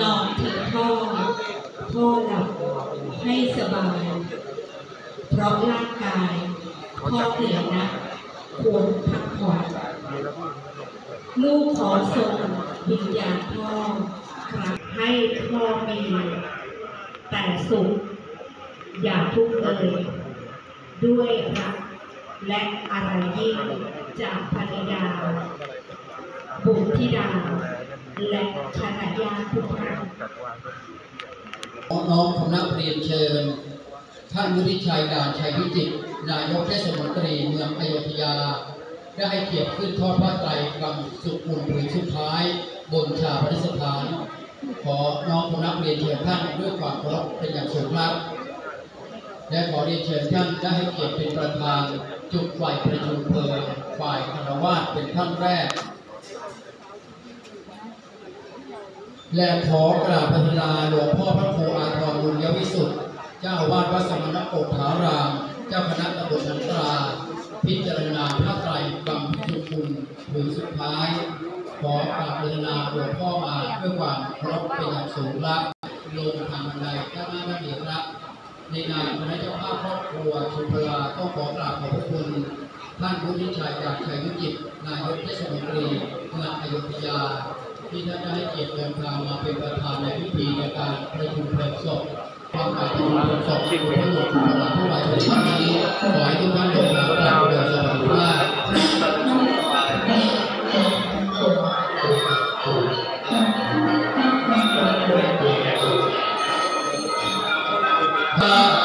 นอนเถิดพ่อพ่อหลับให้สบาย เพราะร่างกายพ่อเหนื่อยนะควรพักผ่อนลูกขอส่งวิญญาณพ่อครับให้พ่อมีแต่สุขอย่าทุกข์เลย ด้วยรักและอะไรยิ่งจากภรรยาบุตรธิดา และคณะญาติทุกท่านน้องคณะเรียนเชิญ ท่านวุฒิชัยด่านชัยวิจิตรนายกเทศมนตรีเมืองอยุธยา ได้ให้เกียรติขึ้นทอดผ้าไตรกรรมสุขอุ่นผืนสุดท้าย บนชาปนิสถาน ขอน้องคณะเรียนเชิญท่านด้วยความเคารพเป็นอย่างสูงครับและขอเรียนเชิญท่านได้ให้เกียรติเป็นประธานจุดฝ่ายประชุมเพลิงฝ่ายคารวาสเป็นท่านแรก และขอกราบพัฒนาหลวงพ่อพระครูอาทรบุญยวิสุทธิ์เจ้าวาดวัดสมณโกฐาราม เจ้าคณะตำบลนันตรา พิจารณาพระไตรบำเพ็ญคุณถึงสุดท้าย ขอกราบพัฒนาหลวงพ่อมาด้วยความเคารพเป็นอย่างสูงครับลงทางบันไดข้างหน้าพระเดียครับในนามคณะเจ้าภาพครอบครัวชุมพลาต้องขอกราบขอบพระคุณท่านผู้นิชัยจากชัยวิจิตนายกเทศมนตรีเมืองอยุธยา ที่ท่านได้ให้เกียรติเดินทางมาเป็นประธานในพิธีในการประชุมเพลิงศพความหมายประชุมเพลิงศพที่หลวงพ่อชุมพลาผู้วายในวันนี้ขอให้ทุกท่านเดินทางกลับโดยสวัสดิภาพพระ